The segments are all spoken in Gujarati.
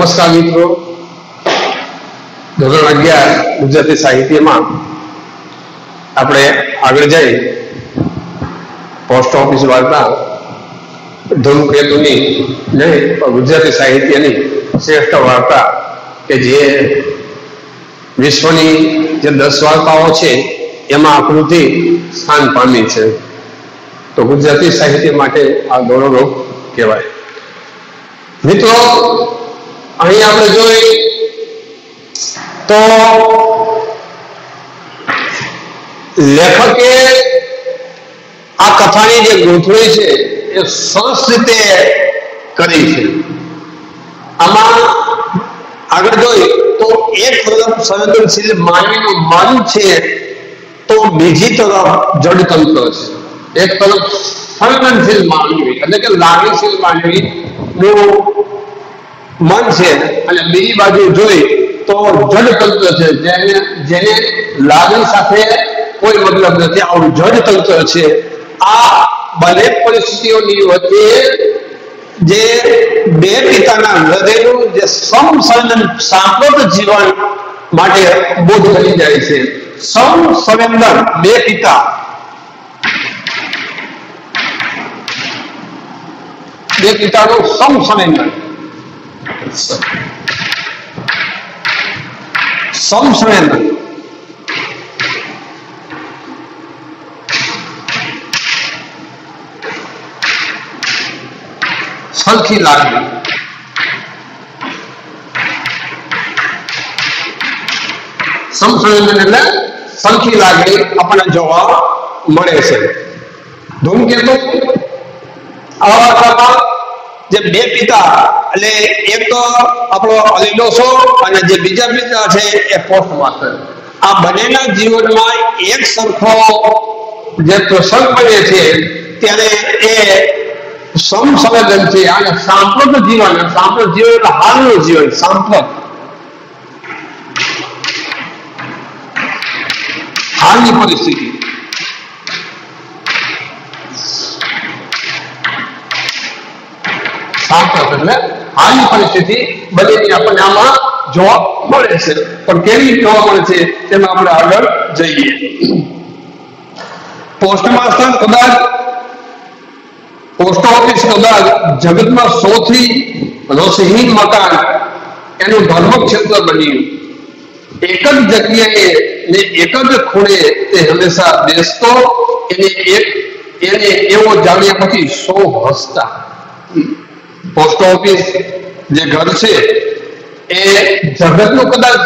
નમસ્કાર મિત્રો. ધોરણ અગિયાર ગુજરાતી સાહિત્યમાં આપણે આગળ જઈ પોસ્ટ ઓફિસ વાર્તા ધૂમકેતુની નહીં, પણ ગુજરાતી સાહિત્યની શ્રેષ્ઠ વાર્તા કે જે વિશ્વની જે દસ વાર્તાઓ છે, એમાં આકૃતિ સ્થાન પામી છે. તો ગુજરાતી સાહિત્ય માટે આ ગૌરવરૂપ કહેવાય. મિત્રો અહીં આપણે જોઈ તો લેખકે આ કથાની જે ગોઠવણી છે એ સરસ રીતે કરી છે. આમાં આગળ જોઈ તો એક તરફ સંવેદનશીલ માનવીનું મન છે તો બીજી તરફ જડતંત્ર છે. એક તરફ સંવેદનશીલ માનવી એટલે કે લાગણીશીલ માનવી નું મન છે અને બીજી બાજુ જોઈ તો જડતંત્ર છે. જેને જેને લાગણી સાથે કોઈ મતલબ નથી. આવું જડતંત્ર છે. આ બંને પરિસ્થિતિઓની વચ્ચે જે બે પિતાના હૃદયનું જે સમસંવેદન સાંપ્રત જીવન માટે બોધ બની જાય છે. સમસંવેદન બે પિતા. બે પિતાનું સમસંવેદન સમસંવેદન સરખી લાગણી સમસંવેદન એટલે સરખી લાગણી આપણને જોવા મળે છે ધૂમકેતુ આવા વાર્તામાં જે બે પિતા એટલે એક તો આપણો અલીડોસો અને જે બીજા પિતા છે એ પોસ્ટ માસ્ટર આ બંનેના જીવનમાં એક સરખો જે પ્રસંગ બને છે ત્યારે એ સમસંવેદન છે અને સાંપ્રત જીવન સાંપ્રત જીવન એટલે હાલનું જીવન, સાંપ્રત. હાલની પરિસ્થિતિ. સાંપ્રત એટલે હાલની પરિસ્થિતિ બનેની આપણને આમાં જોવા મળે છે. પણ કેવી જોવા મળે છે તેમાં આપણે આગળ જઈએ. પોસ્ટમાસ્ટર કદાચ, પોસ્ટ ઓફિસ કદાચ જગતમાં સૌથી રસહીન મકાન એનું ધર્મક્ષેત્ર બન્યું. એક જ જગ્યાએ ને એક જ ખૂણે તે હંમેશા બેસતો, એને એક, એને એવો જાણ્યા પછી સૌ હસતા. પોસ્ટ ઓફિસ જે ઘર છે, એ જગતનું કદાચ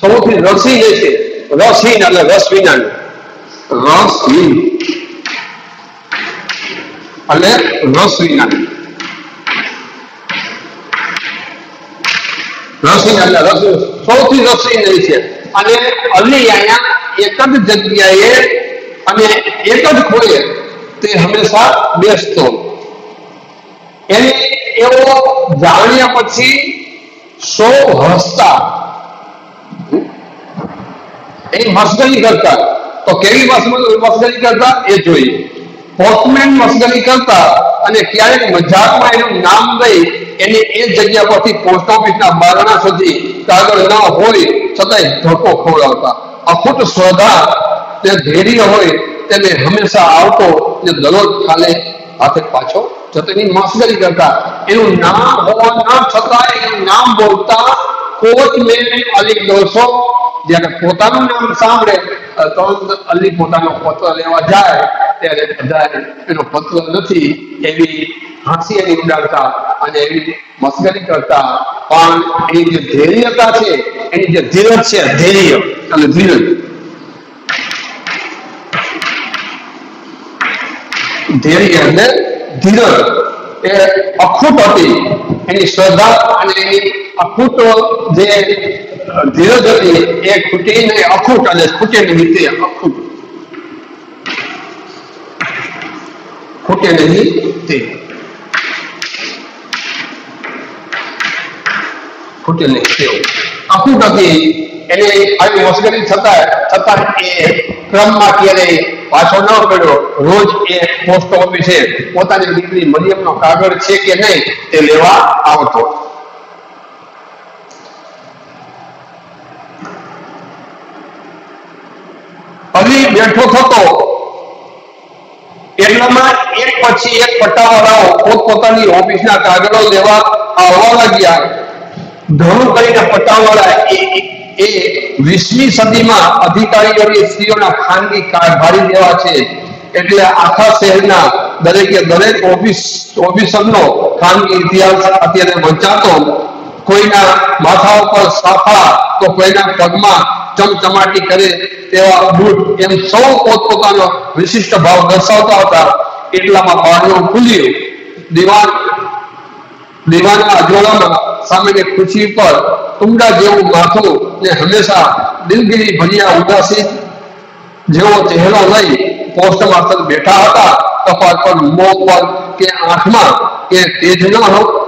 સૌથી રસી જે છે રસહીન એટલે રસ વિનાનું. રસહીન એટલે રસ વિનાનું. રસીન એટલે રસ સૌથી રસીન એ છે. અને અલી અહીંયા એક જ જગ્યાએ અને એક જ ખોળે તે હંમેશા બેસતો. એને એવો જાણ્યા પછી સૌ હસતા. એ મસ્કરી કરતા. તો કેવી મસ્કરી કરતા? એ જોઈએ. પોસ્ટમેન મસ્કરી કરતા અને ક્યારેક મજાકમાં એનું નામ લઈ એની એ જગ્યા પરથી પોસ્ટ ઓફિસના બારણા સુધી કાગળ ન હોય છતાંય ધક્કો ખોળાવતા અખૂટ શ્રદ્ધા તે ધૈર્ય હોય તેને હંમેશા આવતો જે દરરોજ ખાલે હાથે પાછો જતની મસ્કરી કરતા એનું નામ હોવા ના છતાં એનું નામ બોલતા કોચ મેં અલી દોસો જ્યારે પોતાનું નામ સાંભળે તો અલી પોતાનો પત્ર લેવા જાય ત્યારે બધા એનો પત્ર નથી એવી હાંસી એની ઉડાડતા અને એવી મસ્કરી કરતા પણ એની જે ધૈર્યતા છે એની જે ધીરજ છે ધૈર્ય અને ધીરજ ધૈર્ય એટલે ધીરજ. એ અખૂટ હતી. એની શ્રદ્ધા અને એની અખૂટ જે ધીરજ હતી, એ ખૂટીને અખૂટ અને ખૂટે નિમિત્તે અખૂટ. ખૂટે નહીં તે. ખૂટે નહીં તેવું અખૂટ હતી. એટલે આવી હોશિયારી છતાં છતાં એ ક્રમમાં ક્યારેય પાછો ન પડ્યો. રોજ એ પોસ્ટ ઓફિસે પોતાની દીકરી મરિયમનો કાગળ છે કે નહીં તે લેવા આવતો. હજી બેઠો થતો. એટલામાં એક પછી એક પટ્ટાવાળાઓ પોતપોતાની ઓફિસના કાગળો લેવા આવવા લાગ્યા. ઘણું કરીને પટ્ટાવાળા એ એ વીસમી સદીમાં અધિકારીઓની સ્ત્રીઓના ખાનગી કારભારી દેવા છે. એટલે આખા શહેરના દરેકે દરેક ઓફિસ, ઓફિસરનો ખાનગી ઇતિહાસ અત્યારે વંચાતો. કોઈના માથા ઉપર સાફા તો કોઈના પગમાં ચમચમાટી કરે તેવા બૂટ એમ સૌ પોતપોતાનો વિશિષ્ટ ભાવ દર્શાવતા હતા. એટલામાં બારણું ખુલ્યું દિવાન દીવાના અજવાળામાં સામેની ખુરશી પર તુંડા જેવું માથું ને હંમેશા દિલગીરી ભર્યા ઉદાસી જેવો ચહેરો લઈ પોસ્ટ માસ્ટર બેઠા હતા. કપાળ પર મોં પર કે આંખમાં કે તેજ ન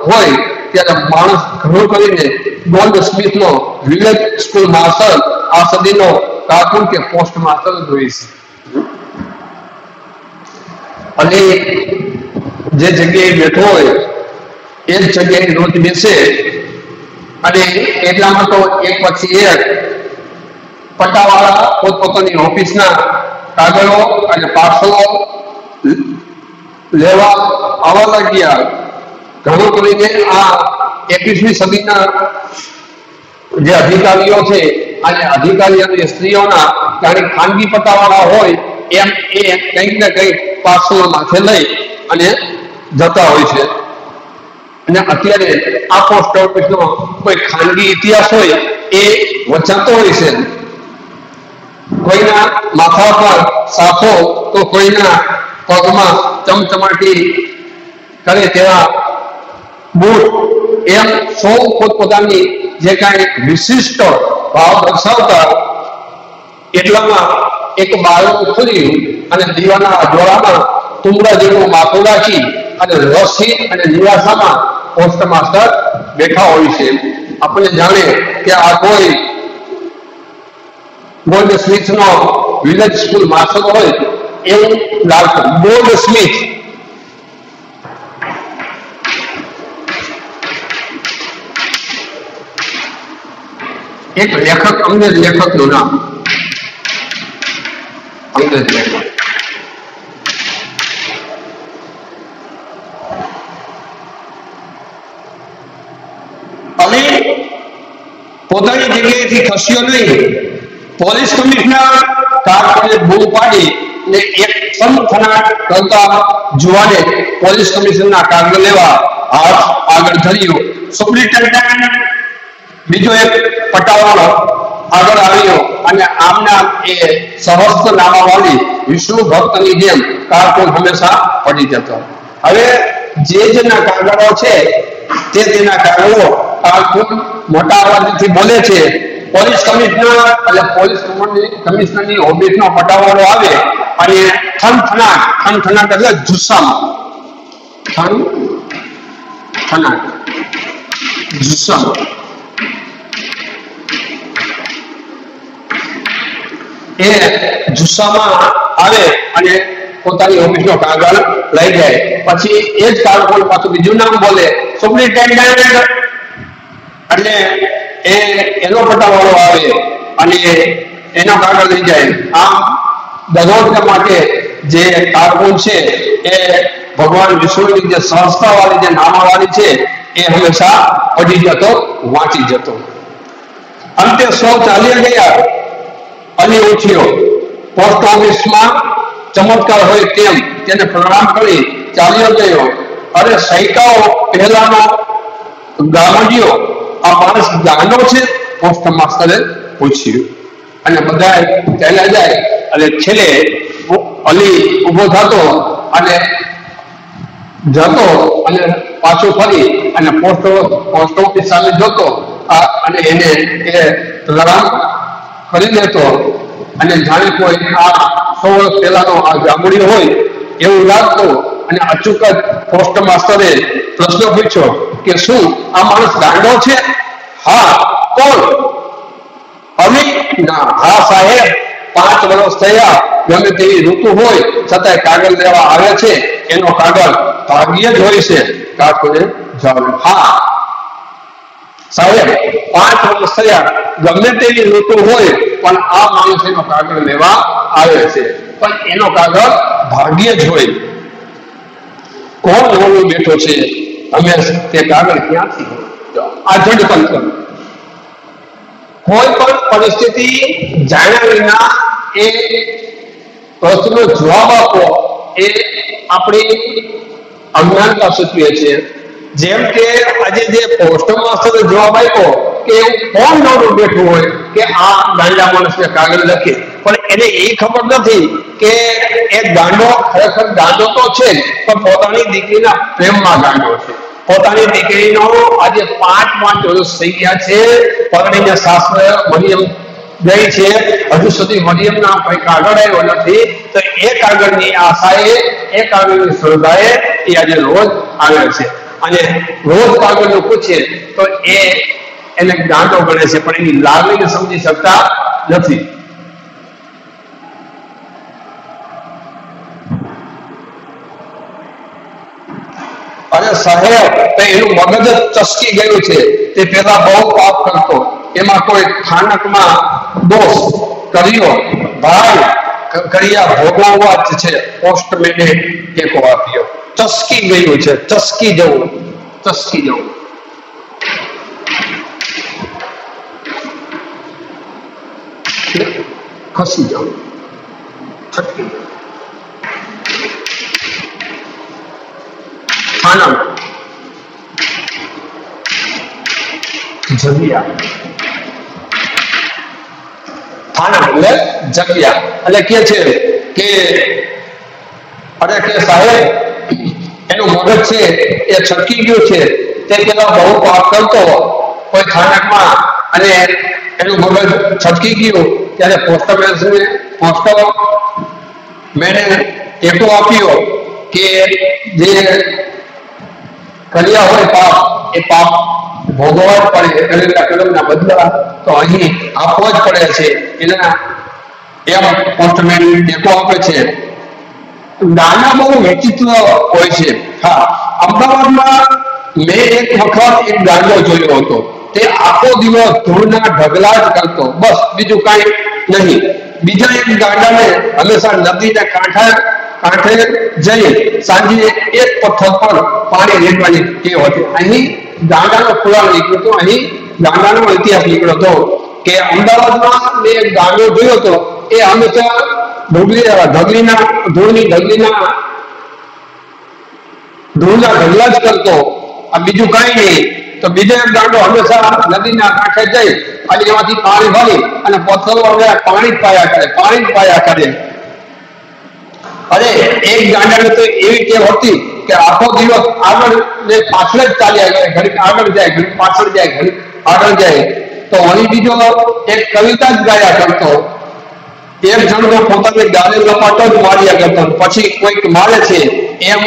હોય ત્યારે માણસ ઘણો કરીને ગોલ્ડ સ્મિથનો વિલેજ સ્કૂલ માસ્ટર આ સદીનો કાર્ટૂન કે પોસ્ટ માસ્ટર જોઈ છે. અને જે જગ્યાએ બેઠો હોય એ જ જગ્યાએ રોજ બેસે. અને એટલામાં તો એક પછી એક પટ્ટાવાળા પોતપોતાની ઓફિસના કાગળો અને પાર્સલો લેવા આવવા લાગ્યા. ઘણું કરીને આ એકવીસમી સદીના જે અધિકારીઓ છે, અને અધિકારી અને સ્ત્રીઓના જાણે ખાનગી પટ્ટાવાળા હોય, એમ એ કંઈક ને કંઈક પાર્સલો માથે લઈ અને જતા હોય છે. અને અત્યારે આ પોસ્ટ ઓફિસનો કોઈ ખાનગી ઇતિહાસ હોય એ વચાતો હોય છે. કોઈના માથા પર સાફો તો કોઈના પગમાં ચમચમાટી કરે તેવા બૂટ એમ સૌ પોતપોતાની જે કાંઈ વિશિષ્ટ ભાવ દર્શાવતા એટલામાં એક બાળક ખુલ્યું અને દીવાના અજવાળામાં તુમડા જેવું માથું રાખી અને રસી અને નિરાશામાં પોસ્ટ માસ્ટર બેઠા હોય છે આપણે જાણે કે આ કોઈ ગોલ્ડ સ્મિથ નો વિલેજ સ્કૂલ માસ્ટર હોય એવું લાગતું ગોલ્ડ સ્મિથ એક લેખક અંગ્રેજ લેખકનું નામ અંગ્રેજ લેખક અને જગ્યાએથી ખસ્યો નહીં. પોલીસ કમિશનર કારને બૂમ પાડી ને એક સનસનાટ કરતા જુવાને પોલીસ કમિશનરના કાર્ય લેવા હાથ આગળ ધર્યો. સુપ્રિન્ટેન્ડન્ટ બીજો એક પટાવાળો આગળ આવ્યો અને આમના એ સહસ્ત્ર નામાવાળી વિષ્ણુ ભક્તની જેમ કારકુન હંમેશા પડી જતો. હવે જે જેના કાગળો છે તે તેના કાગળો કારકુન મોટા અવાજથી બોલે છે. પોલીસ કમિશનર, એટલે પોલીસ કમિશનરની ઓફિસનો પટાવાળો આવે, અને થનથનાટ થનથનાટ એટલે જુસ્સામાં થન થનાટ જુસ્સામાં એ જુસ્સામાં આવે અને પોતાની ઓફિસનો કાગળ લઈ જાય. પછી એ જ કાગળ પાછું બીજું નામ બોલે. સુપ્રિન્ટેન્ડન્ટ એટલે એ એનો પટાવાળો આવે અને એનો કાગળ લઈ જાય. આમ દરરોજ માટે જે કારકુન છે, એ ભગવાન વિષ્ણુની જે સંસ્થાવાળી જે નામાવાળી છે, એ હંમેશા પડી જતો, વાંચી જતો. અંતે સૌ ચાલ્યા ગયા અને ઉઠ્યો. પોસ્ટ ઓફિસમાં ચમત્કાર હોય તેમ તેને પ્રણામ કરી ચાલ્યો ગયો. અરે સૈકાઓ પહેલાનો ગામડિયો આ માણસ ગાંડો છે, પોસ્ટ માસ્ટરે પૂછ્યું. અને બધા ચાલ્યા જાય અને છેલ્લે અલી ઊભો થતો અને જતો અને પાછો ફરી અને પોસ્ટ પોસ્ટ ઓફિસ સામે જતો. અને એને એ લડામ કરી દેતો. અને જાણે કોઈ આ સો વર્ષ પહેલાનો આ ગામડી હોય, એવું લાગતું અને અચૂક જ પોસ્ટ માસ્ટરે પ્રશ્ન પૂછ્યો કે શું આ માણસ ગાંડો છે? હા, કોણ? અમે ના હા સાહેબ, પાંચ વર્ષ થયા, ગમે તેવી ઋતુ હોય, છતાંય કાગળ લેવા આવે છે, એનો કાગળ ભાગ્ય જ હોય છે. કાકુને જવાબ હા. સાહેબ, પાંચ વર્ષ થયા, ગમે તેવી ઋતુ હોય, પણ આ માણસ એનો કાગળ લેવા આવે છે. પણ એનો કાગળ ભાગ્ય જ હોય. કોણ નવરો બેઠો છે? અમે તે કાગળ ક્યાંથી આ જડતંત્ર કોઈ પણ પરિસ્થિતિ જાણ્યા વિના એ પ્રશ્નનો જવાબ આપો. એ આપણી અજ્ઞાનતા સૂચવે છે. જેમ કે આજે જે પોસ્ટ માસ્ટરે જવાબ આપ્યો કે કોણ નવરું બેઠું હોય કે આ ગાંડા માણસને કાગળ લખે? પણ એને એ ખબર નથી કે એ ગાંડો ખરેખર ગાંડો તો છે પણ પોતાની દીકરીના પ્રેમમાં ગાંડો છે. પોતાની દીકરીનો આજે પાંચ પાંચ વર્ષ થઈ ગયા છે પરણીને સાસરે મરિયમ ગઈ છે. હજુ સુધી મરિયમના કોઈ કાગળ આવ્યો નથી. તો એ કાગળની આશાએ એ કાગળની શ્રદ્ધાએ એ આજે રોજ આવે છે. અને રોજ કાગળનું પૂછે તો એ એને ગાંડો ગણે છે, પણ એની લાગણીને સમજી શકતા નથી. અરે સાહેબ, તો એનું મગજ જ ચસકી ગયું છે. તે પેલા બહુ પાપ કરતો. એમાં કોઈ ખાનકમાં દોષ કર્યો? ભાઈ કર્યા ભોગવવા જ છે. પોસ્ટમેને ટેકો આપ્યો. ચસકી ગયું છે. ચસકી જવું. ચસકી જવું. ખસી જવું. છટકી જવું જગ્યા. ખાનમ એટલે જગ્યા. એટલે કે છે કે અરે કે સાહેબ એનું મગજ છે એ છટકી ગયું છે. તે પેલા બહુ પાપ કરતો કોઈ ખાનકમાં અને એનું મગજ છટકી ગયું. ત્યારે પોસ્ટમેન્સને પોસ્ટો મેને ટેકો આપ્યો કે જે કર્યા હોય પાપ, એ પાપ ભોગવવા જ પડે કરેલા કર્મના બદલા તો અહીં આપવા જ પડે છે. એના એમ પોસ્ટમેન ટેકો આપે છે. નાના બહુ વિચિત્ર હોય છે. હા, અમદાવાદમાં મેં એક વખત એક ગાંડો જોયો હતો. તે આખો દિવસ ધૂળના ઢગલા જ કરતો બસ, બીજું કાંઈ નહીં. બીજા એક ગાંડાને હંમેશા નદીના કાંઠા કાંઠે જઈ સાંજે એક પથ્થર પર પાણી રેડવાની ટેવ હતી. અહીં ગાંડાનો પુરાણ નીકળ્યો હતો. અહીં ગાંડાનો ઇતિહાસ નીકળ્યો હતો કે અમદાવાદમાં મેં એક ગાંડો જોયો હતો. એ હંમેશા ઢગલી ઢગલીના, ધૂળની ઢગલીના, ધૂળના ઢગલા જ કરતો. આ બીજું કાંઈ નહીં. તો બીજો એક ગાંડો હંમેશા નદીના કાંઠે જઈ અને એમાંથી પાણી ભરી અને પથ્થરો હવે પાણી પાયા કરે, પાણી પાયા કરે. અરે, એક ગાંડાને તો એવી ટેવ હતી કે આખો દિવસ આગળ ને પાછળ જ ચાલ્યા કરે ઘડીક આગળ જાય, ઘડીક પાછળ જાય, ઘડીક આગળ જાય. તો અહીં બીજો એક કવિતા જ ગાયા કરતો. એક જણનો પોતાને ગાલે લપાટો જ માર્યા કરતો પછી કોઈક મારે છે એમ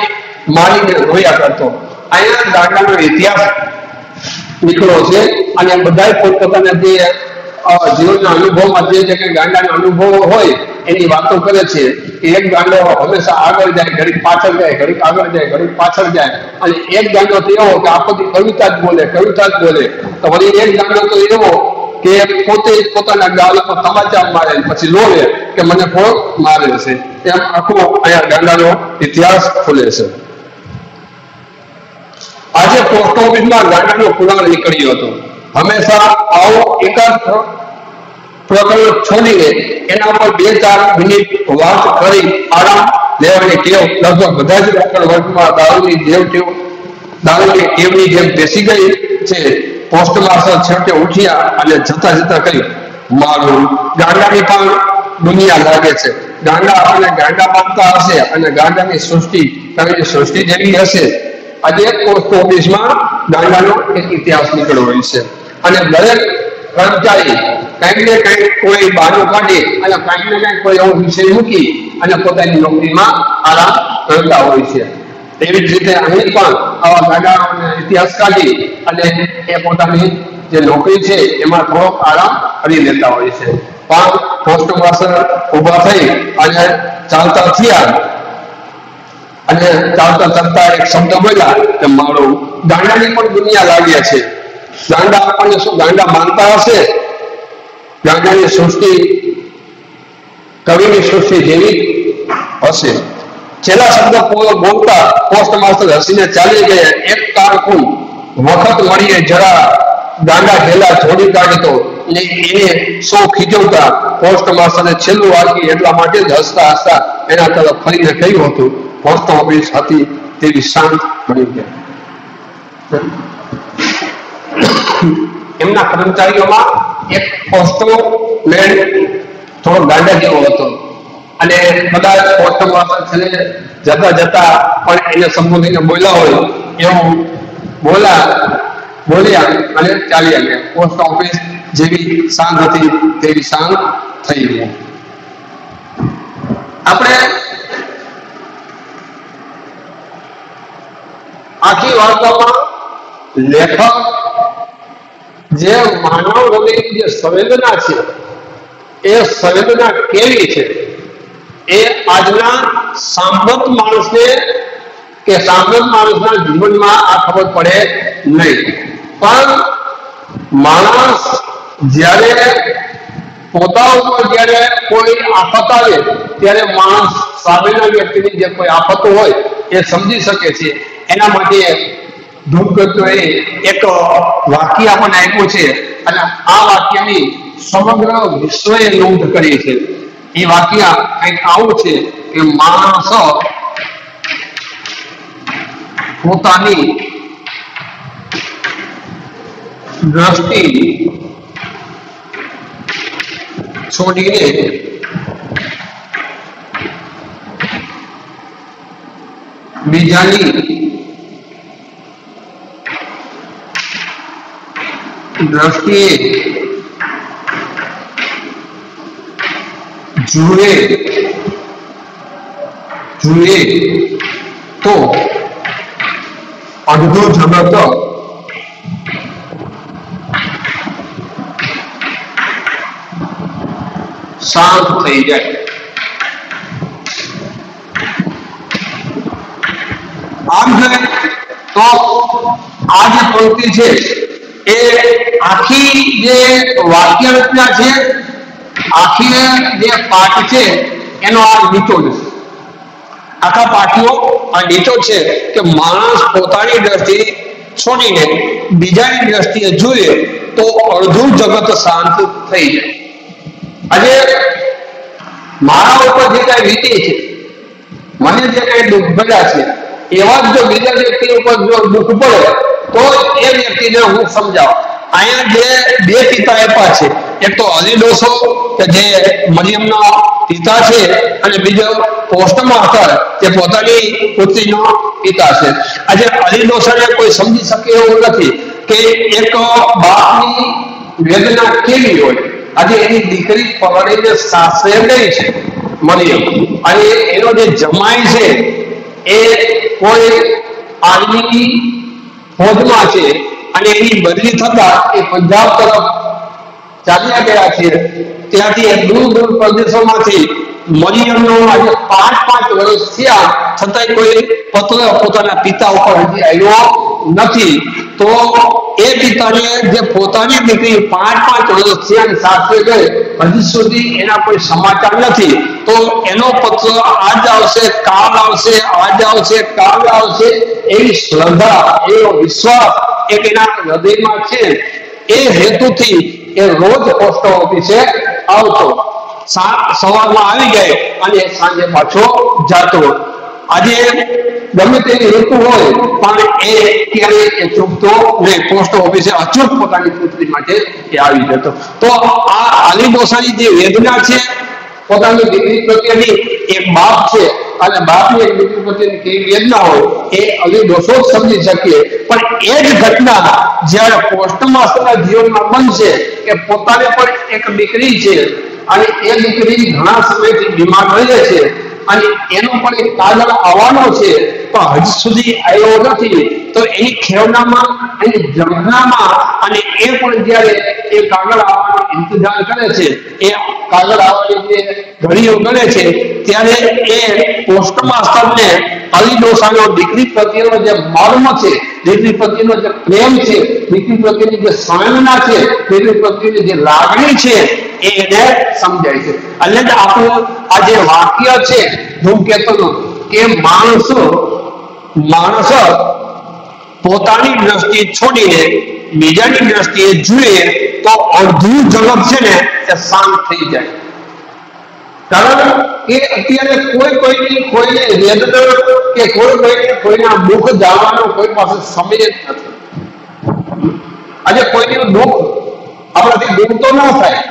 મારીને રોયા કરતો. અહીંયા ગાંડાનો ઇતિહાસ નીકળ્યો છે અને બધા પોતપોતાના જે જીવનના અનુભવમાં જે જે કંઈ ગાંડાના અનુભવો હોય, એની વાતો કરે છે કે એક ગાંડો હંમેશા આગળ જાય, ઘડીક પાછળ જાય, ઘડીક આગળ જાય, ઘડીક પાછળ જાય. અને એક ગાંડો તો એવો કે આપણી કવિતા જ બોલે, કવિતા જ બોલે. તો વળી એક ગાંડો તો એવો કે પોતે જ પોતાના ગાલ પર મારે પછી લોવે કે મને કોણ મારે છે. એમ આખો અહીંયા ગાંડાનો ઇતિહાસ ખુલે છે. આજે પોસ્ટ ઓફિસમાં ગાંડાનો પુરાણ નીકળ્યો હતો. હંમેશા આવો એકાદ પ્ર- પ્રકરણ છોડીને એના પર બે ચાર મિનિટ વાત કરી, આરામ લેવાની ટેવ. લગભગ બધા જ ડોક્ટર વર્ગમાં દારૂની જેવ ટેવ, દારૂની ટેવની જેમ બેસી ગઈ છે. પોસ્ટ માસ્ટર છેવટે ઉઠ્યા અને જતા જતા કહ્યું, મારું ગાંડાની પણ દુનિયા લાગે છે. ગાંડા આપણને ગાંડા પામતા હશે અને ગાંડાની સૃષ્ટિ કારણ સૃષ્ટિ જેવી હશે. આજે પોસ્ટ ઓફિસમાં ગાંડાનો એક ઇતિહાસ નીકળ્યો હોય છે. અને દરેક કર્મચારી કંઈક ને કંઈક કોઈ બહાનું કાઢી અને કંઈક ને કંઈક કોઈ એવો વિષય મૂકી અને પોતાની નોકરીમાં આરામ કરતા હોય છે. તેવી જ રીતે અહીં પણ આવા ગાંડાઓનો ઇતિહાસ કાઢી અને એ પોતાની જે નોકરી છે એમાં થોડોક આરામ કરી લેતા હોય છે. પણ પોસ્ટ માસ્ટર ઊભા થઈ અને ચાલતા થયા. અને ચાલતા ચાલતા એક શબ્દ બોલ્યા કે મારું ગાંડાની પણ દુનિયા લાગ્યા છે. ગાંડા આપણને શું ગાંડા માનતા હશે? ગાંડાની સૃષ્ટિ, કવિની સૃષ્ટિ જેવી હશે. છેલ્લા શબ્દ બોલતા પોસ્ટ માસ્ટર હસીને ચાલી ગયા. એક કારકુન વખત મળીએ જરા ગાંડા ઢેલા જોડી કાઢતો ને એને સો ખીજવતા પોસ્ટ માસ્ટરે છેલ્લું વાગી એટલા માટે જ હસતા હસતા એના તરફ ફરીને કહ્યું હતું, પોસ્ટ ઓફિસ હતી તેવી શાંત બની ગયા એમના કર્મચારીઓમાં એક પોસ્ટમેન થોડો ગાંડા જેવો હતો. અને કદાચ પોસ્ટ છેલ્લે જતા જતા પણ એને સંબોધીને બોલ્યા હોય એવું બોલા, બોલ્યા અને ચાલી ગયા. પોસ્ટ ઓફિસ જેવી શાંત હતી તેવી શાંત થઈ ગઈ. આપણે આખી વાર્તામાં લેખક જે માનવ હૃદયની જે સંવેદના છે, એ સંવેદના કેવી છે? એ આજના સાંભત માણસને કે સાંભત માણસના જીવનમાં આ ખબર પડે નહીં. પણ માણસ જ્યારે પોતા ઉપર જ્યારે કોઈ આફત આવે, ત્યારે માણસ સામેના વ્યક્તિની જે કોઈ આફતો હોય, એ સમજી શકે છે. એના માટે ધૂમકેતુએ એક વાક્ય આપણને આપ્યું છે અને આ વાક્યની સમગ્ર વિશ્વએ નોંધ કરી છે. એ વાક્ય કંઈક આવું છે કે માણસ પોતાની દ્રષ્ટિ છોડીને બીજાની દ્રષ્ટિએ જુએ જુએ તો અડધું જગત શાંત થઈ જાય। આમ જોઈએ તો આ જે પંક્તિ છે એ આખી જે વાક્ય રચના છે આખી જે પાઠ છે, એનો આ નિચોડ છે. આખા પાઠનો આ નીચો છે કે માણસ પોતાની દ્રષ્ટિ છોડીને બીજાની દ્રષ્ટિએ જોઈએ તો અડધું જગત શાંત થઈ જાય. આજે મારા ઉપર જે કઈ વીતી છે, મને જે કઈ દુઃખ ભર્યા છે, એવા જ જો બીજા વ્યક્તિ ઉપર જો દુઃખ પડે, તો એ વ્યક્તિને હું સમજાવ. અહીંયા જે બે પિતા આપ્યા છે. એક તો અલી ડોસો કે જે મરિયમના પિતા છે, અને બીજો પોસ્ટ માસ્ટર જે પોતાની પુત્રીનો પિતા છે. આજે અલી ડોસાને કોઈ સમજી શકે એવું નથી કે એક બાપની વેદના કેવી હોય. આજે એની દીકરી પરણીને સાસરે ગઈ છે, મરિયમ. અને એનો જે જમાઈ છે, એ કોઈ આર્મીની ફોજમાં છે અને એની બદલી થતા એ પંજાબ તરફ ચાલ્યા ગયા છે. ત્યાંથી દૂર દૂર પ્રદેશોમાંથી મરિયમનો આજે પાંચ પાંચ વર્ષ થયા, છતાંય કોઈ પત્ર પોતાના પિતા ઉપર હજી આવ્યો નથી. તો એ પિતાને જે પોતાની દીકરી પાંચ પાંચ વર્ષ થયા અને સાસરે ગઈ હજી સુધી એના કોઈ સમાચાર નથી. તો એનો પત્ર આજ આવશે, કાલ આવશે, આજ આવશે, કાલ આવશે, એવી શ્રદ્ધા, એવો વિશ્વાસ એક એના હૃદયમાં છે. એ હેતુથી એ રોજ પોસ્ટ ઓફિસે આવતો. સવારમાં આવી જાય અને સાંજે પાછો જાતો. આજે ગમે તેની ઋતુ હોય, પણ એ ક્યારેય એ ચૂકતો ને પોસ્ટ ઓફિસે અચૂક પોતાની પુત્રી માટે એ આવી જતો. તો આ અલી ડોસાની જે વેદના છે, પોતાની દીકરી પ્રત્યેની એ બાપ છે, અને બાપની એક દીકરી પ્રત્યેની કેવી વેદના હોય, એ અલી ડોસો જ સમજી શકીએ. પણ એ જ ઘટના જ્યારે પોસ્ટ માસ્ટરના જીવનમાં બનશે કે પોતાને પણ એક દીકરી છે, અને એ દીકરી ઘણા સમયથી બીમાર રહે છે, અને એનો પણ એક કાગળ આવવાનો છે પણ હજ સુધી આવ્યો નથી. તો એ ખેવનામાં અને જમનામાં અને એ પણ જ્યારે એ કાગળ આવવાનો ઇંતજાર કરે છે, એ કાગળ આવવાની જે ઘડીઓ ગણે છે, ત્યારે એ પોસ્ટ માસ્ટરને અલી ડોસાનો દીકરી પ્રત્યેનો જે મર્મ છે, દીકરી પ્રત્યેનો જે પ્રેમ છે, દીકરી પ્રત્યેની જે સંવેદના છે, દીકરી પ્રત્યેની જે લાગણી છે, એ એને સમજાય છે. એટલે આપણું આ જે વાક્ય છે ધૂમકેતુનું કે માણસ માણસ પોતાની દ્રષ્ટિ છોડીને બીજાની દ્રષ્ટિએ જોઈએ તો અડધું જગત છે ને, એ શાંત થઈ જાય. કારણ કે અત્યારે કોઈ કોઈની, કોઈને વેદના કે કોઈ કોઈને, કોઈના દુઃખ જાણવાનો કોઈ પાસે સમય જ નથી. આજે કોઈનું દુઃખ આપણાથી દૂર તો ના થાય.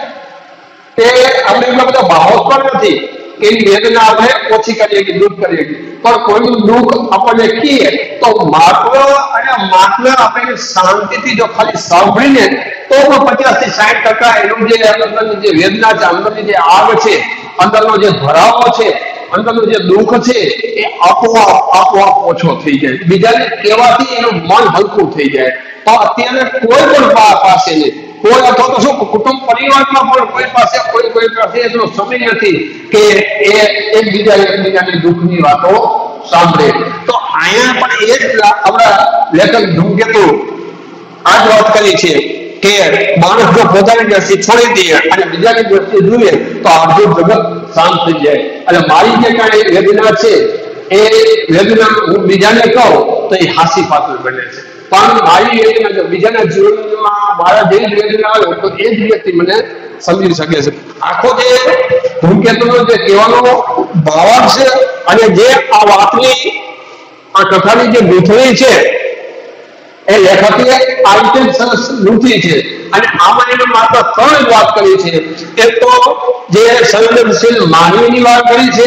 તે આપણે એટલા બધા ભાવ પણ નથી. કે એની વેદના આપણે ઓછી કરીએ કે દૂર કરીએ પણ કોઈનું દુઃખ આપણને કહીએ તો માત્ર અને માત્ર આપણે શાંતિથી જો ખાલી સાંભળીને તો પણ પચાસથી સાઠ ટકા એનું જે અંદરની જે વેદના છે, અંદરની જે આગ છે, અંદરનો જે ભરાવો છે, અંદરનું જે દુઃખ છે, એ આપોઆપ આપોઆપ ઓછો થઈ જાય. બીજાને કહેવાથી એનું મન હલકું થઈ જાય. તો અત્યારે કોઈ પણ પાસે નહીં. કોઈ અથવા તો શું, કુટુંબ પરિવારમાં પણ કોઈ પાસે કોઈ કોઈ પાસે એટલો સમય નથી કે એ એકબીજા એકબીજાની દુઃખની વાતો સાંભળે. તો અહીંયા પણ એ જ આપણા લેખક ધૂમકેતુ આ જ વાત કરી છે કે માણસ જો પોતાની દ્રષ્ટિ છોડી દે અને બીજાની દ્રષ્ટિ જુએ, તો અડધું જગત શાંત થઈ જાય. અને મારી જે કાંઈ વેદના છે, એ વેદના હું બીજાને કહું, તો એ હાસી પાત્ર બને છે. પણ મારી જો બીજાના જીવનમાં મારા જે જ આવ્યો આવે તો એ જ વ્યક્તિ મને સમજી શકે છે. આખો જે ધૂમકેતુનો જે કહેવાનો ભાવાર્થ છે અને જે આ વાતની, આ કથાની જે ગૂંથણી છે, એ લેખકે આ રીતે સરસ ગૂંથી છે. અને આમાં એને માત્ર ત્રણ વાત કરી છે. એક તો જે સંવેદનશીલ માનવીની વાત કરી છે,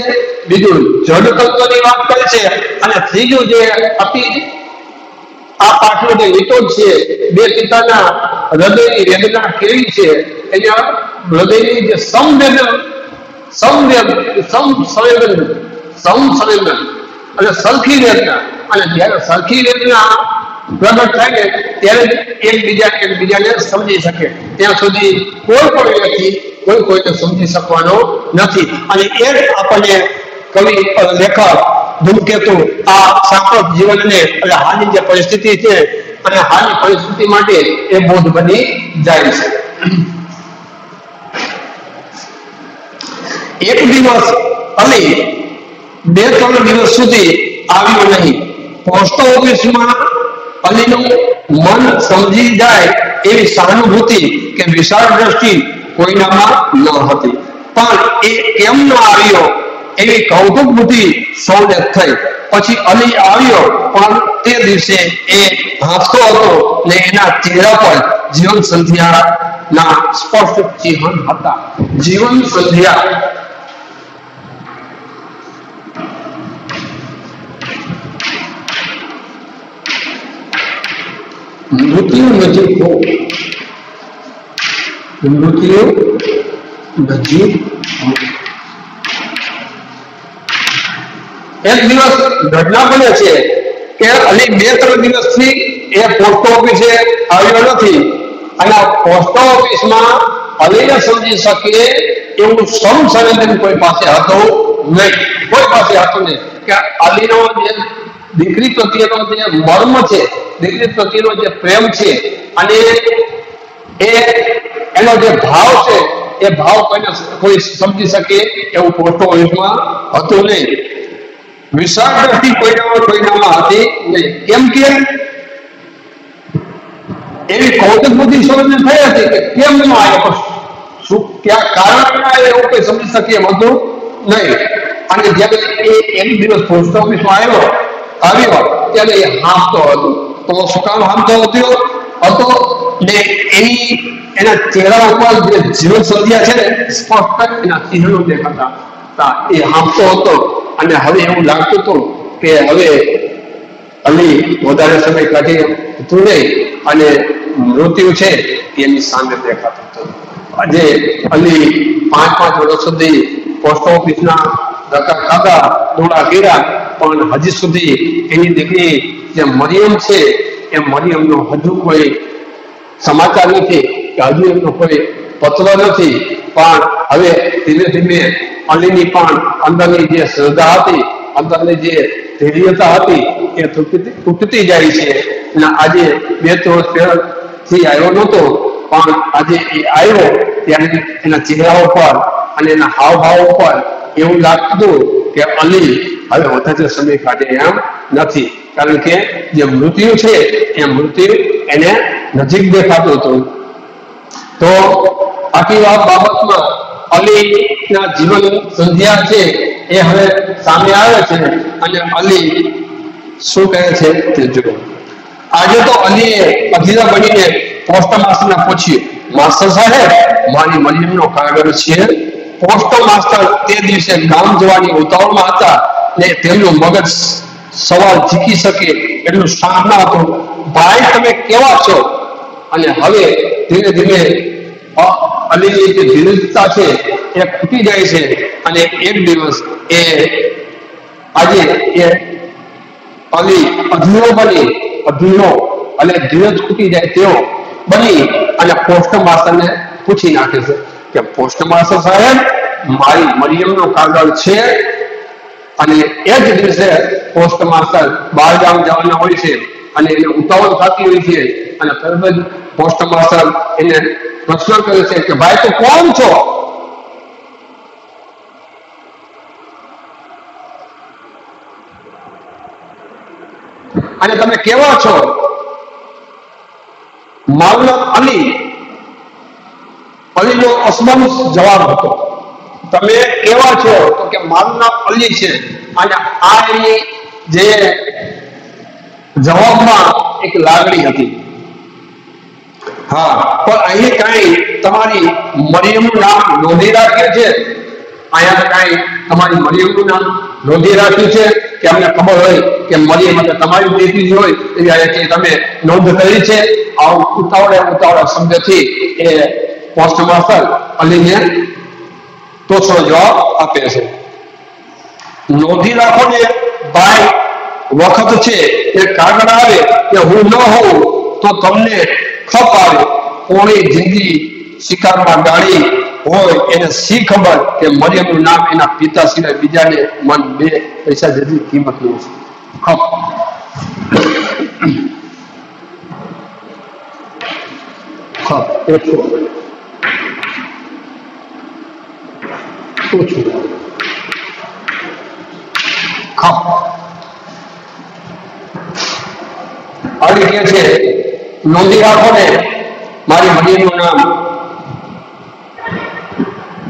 બીજું જડ તત્વની વાત કરી છે, અને ત્રીજું જે અતિ આ પાઠનો જે વિતોડ છે, બે પિતાના હૃદયની વેદના કેવી છે એના હૃદયની જે સંવેદન સંવેદન સમ સંવેદન અને સરખી વેદના. અને જ્યારે સરખી વેદના પ્રગટ થાય ને, ત્યારે એકબીજા એકબીજાને સમજી શકે. ત્યાં સુધી કોઈ પણ વ્યક્તિ કોઈ કોઈને સમજી શકવાનો નથી. અને એ આપણને કવિ લેખક ધૂમકેતુ આ સાંપ્રત જીવનને હાલની જે પરિસ્થિતિ છે અને હાલની પરિસ્થિતિ માટે એ બોધ બની જાય છે. એક દિવસ અને બે ત્રણ દિવસ સુધી આવ્યો નહીં. પોસ્ટ ઓફિસમાં અલીનું મન સમજી જાય એવી સહાનુભૂતિ કે વિશાળ દ્રષ્ટિ કોઈનામાં ન હતી. પણ એ કેમ ન આવ્યો? એવી કૌતુક બુદ્ધિ સૌને થઈ. પછી અલી આવ્યો, પણ તે દિવસે એ હસતો હતો ને એના ચહેરા પર જીવન સંધ્યાના સ્પષ્ટ ચિહ્ન હતા. જીવન સંધ્યા મૃત્યુ નજીક હો. મૃત્યુ નજીક હો. એક દિવસ ઘટના બને છે કે અલી બે ત્રણ દિવસથી એ પોસ્ટ ઓફિસે આવ્યો નથી. અને પોસ્ટ ઓફિસમાં અલીને સમજી શકે એવું સમ સંવેદન કોઈ પાસે હતું નહીં. કોઈ પાસે હતું નહીં. કે અલીનો જે દીકરી પ્રત્યેનો જે મર્મ છે, દીકરી પ્રત્યેનો જે પ્રેમ છે, અને એ એનો જે ભાવ છે, એ ભાવ કોઈને કોઈ સમજી શકે એવું પોસ્ટ ઓફિસમાં હતું નહીં. વિશાળ દ્રષ્ટિ કોઈનામાં હતી? નહીં. કેમ કે એવી કૌતુક બુદ્ધિ સૌને થઈ હતી કે કેમ ન આવ્યો? શું, ક્યાં કારણ એવું કઈ સમજી શકીએ બધું નહીં. અને જ્યારે એ એક દિવસ પોસ્ટ ઓફિસમાં આવ્યો આવ્યો, ત્યારે એ હાંફતો હતો. તો શું કામ હાંફતો હતો? હતો ને એની, એના ચહેરા ઉપર જે જીવન સંધ્યા છે ને, સ્પષ્ટ એના ચિહ્નો દેખાતા. એ હાંફતો હતો. અને હવે એવું લાગતું હતું કે હવે અલી વધારે સમય કાઢી હતું નહીં અને મૃત્યુ છે એની સામે દેખાતું હતું. આજે અલી પાંચ પાંચ વર્ષ સુધી પોસ્ટ ઓફિસના ધક્કા ખાધા દોડા ગીરા પણ હજી સુધી એની દીકરી જે મરિયમ છે, એ મરિયમનો હજુ કોઈ સમાચાર નથી કે હજુ એમનો કોઈ પત્ર નથી. પણ હવે ધીમે ધીમે અલીની પણ અંદરની જે શ્રદ્ધા હતી, અંદરની જે ધૈર્યતા હતી, એ તૂટતી જાય છે. અને આજે બે વર્ષથી આવ્યો નહોતો, પણ આજે એ આવ્યો ત્યારે એના ચહેરા ઉપર અને એના હાવભાવ ઉપર એવું લાગતું કે અલી હવે વધારે સમય કાઢે એમ નથી. કારણ કે જે મૃત્યુ છે, એ મૃત્યુ એને નજીક દેખાતું હતું. તો આખી વાત બાબતમાં અલીના જીવન સંધ્યા છે એ હવે સામે આવે છે અને અલી શું કહે છે તે જુઓ. આજે તો અલીએ અધીરા બનીને પોસ્ટ માસ્ટરને પૂછ્યું, માસ્ટર સાહેબ, મારી મરિયમનો કાગળ છે? પોસ્ટ માસ્ટર તે દિવસે ગામ જવાની ઉતાવળમાં હતા ને તેમનું મગજ સવાલ જીકી શકે એટલું શાંત ના હતું. ભાઈ, તમે કેવા છો? અને હવે ધીરે ધીરે અ- એ જે ધીરજતા છે, એ ખૂટી જાય છે. અને એક દિવસ એ આજે એ અલી અધીરો બની અધીરો અને ધીરજ ખૂટી જાય તેઓ બની અને પોસ્ટ માસ્ટરને પૂછી નાખે છે કે પોસ્ટ માસ્ટર સાહેબ, મારી મરિયમનો કાગળ છે અને એ જ દિવસે પોસ્ટ માસ્ટર બહારગામ જવાના હોય છે અને એને ઉતાવળ થતી હોય છે અને તરત જ પોસ્ટ માસ્ટર એને પ્રશ્ન કરે છે કે ભાઈ તું કોણ છો? અને તમે કેવા છો? નામ અલી. અલીનો અસમાન જવાબ હતો. તમે કેવા છો? તો કે મારું અલી છે. અને આ એની જે જવાબમાં એક લાગણી હતી. હા, પણ અહીં કઈ તમારી મરિયમનું નામ નોંધી રાખ્યું છે? અહીંયા કઈ તમારી મરિયમનું નામ નોંધી રાખ્યું છે? કે અમને ખબર હોય કે મરિયમ એટલે તમારી દીકરી હોય, એવી અહીંયા તમે નોંધ કરી છે? આવું ઉતાવળે ઉતાવળે શબ્દથી એ પોસ્ટ માસ્ટર અલીને તોછડો જવાબ આપે છે. નોંધી રાખો ને, ભાઈ, વખત છે, એ કાગળ આવે કે હું ન હોઉં, તો તમને ખપ આવે કોણી જિંદગી શિકારમાં ગાળી હોય એને શી ખબર કે મરિયમનું નામ એના પિતા સિવાય બીજાને મન બે પૈસા જેટલી કિંમતનું છે. ખપ. ખપ. ઓછો ઓછું. ખપ. અલી કે છે. નોંધી રાખો ને, મારી મરિયમનું નામ.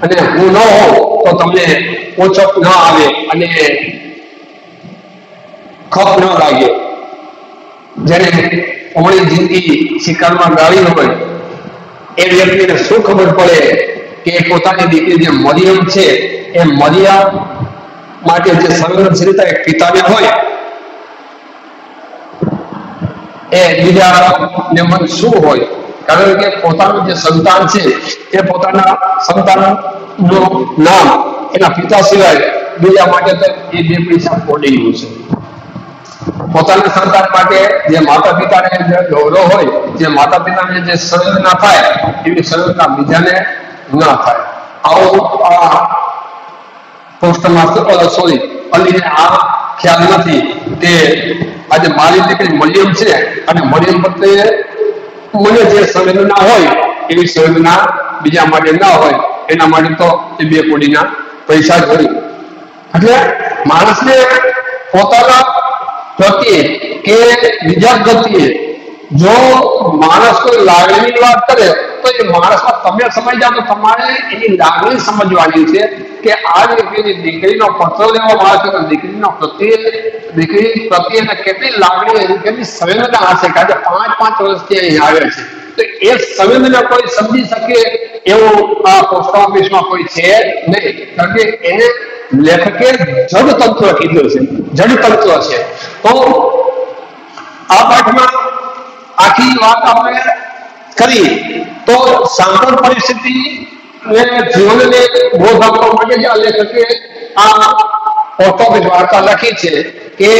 અને હું ન હોઉં તો તમને ઓછપ ન આવે અને ખપ ન લાગે. જેને અમળી જિંદગી શિકારમાં ગાળી હોય, એ વ્યક્તિને શું ખબર પડે કે પોતાની દીકરી જે મરિયમ છે, એ મરિયા માટે જે સંવેદનશીલતા એક પિતાને હોય એ બીજાને મન શું હોય? કારણ કે પોતાનું જે સંતાન છે, એ પોતાના સંતાનનું નામ એના પિતા સિવાય બીજા માટે તો એ બે પૈસા પોડીયું છે. પોતાના સંતાન માટે જે માતા પિતાને જે ગૌરવ હોય, જે માતા પિતાને જે સંવેદના થાય, એવી સંવેદના બીજાને ના થાય. આવું આ પોસ્ટ માસ્ટર સોરી, અલીને આ ખ્યાલ નથી. કે આજે મારી દીકરી મરિયમ છે અને મરિયમ પ્રત્યે મને જે સંવેદના હોય એવી સંવેદના બીજા માટે ના હોય, એના માટે તો એ બે કોડીના પૈસા જ હોય. એટલે માણસને પોતાના પ્રત્યે કે બીજા પ્રત્યે જો માણસ કોઈ લાગણીની વાત કરે, તો એ માણસમાં તમે સમજી જાઓ તો તમારે એની લાગણી સમજવાની છે કે આ વ્યક્તિની દીકરીનો પત્ર લેવામાં માણસ દીકરીનો પ્રત્યે દીકરી પ્રત્યે કેટલી લાગણી કેટલી સંવેદના હશે? કારણ કે પાંચ પાંચ વર્ષથી અહીં આવે છે. તો એ સંવેદના કોઈ સમજી શકે એવું આ પોસ્ટ ઓફિસમાં કોઈ છે નહીં. કારણ કે એને લેખકે જડ કીધું છે. જડ છે. તો આ પાઠમાં આખી વાત આપણે કરી તો સાંકળ પરિસ્થિતિ જીવનને બોધ આપવા માટે જે લેખકે આ પોસ્ટ વાર્તા લખી છે કે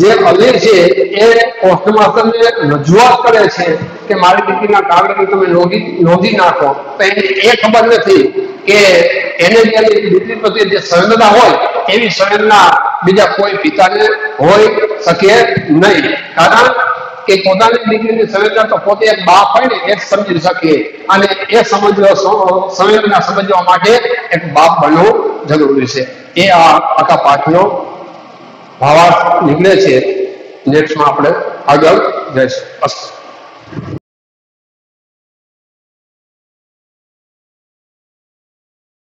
જે અલે છે એ પોસ્ટ માસ્ટરને રજૂઆત કરે છે કે મારી દીકરીના કાગળની તમે નોંધી નોંધી નાખો. તો એને એ ખબર નથી કે એને જે દીકરી પ્રત્યે જે સંવેદના હોય, એવી સંવેદના બીજા કોઈ પિતાને હોઈ શકે નહીં. કારણ કે પોતાની દીકરીની સંવેદના તો પોતે એક બાપ હોય ને, એ સમજી શકે અને એ સમજવા સંવેદના સમજવા માટે એક બાપ બનવું જરૂરી છે. એ આ આખા પાઠનો ભાવાર્થ નીકળે છે. નેક્સ્ટમાં આપણે આગળ જઈશું.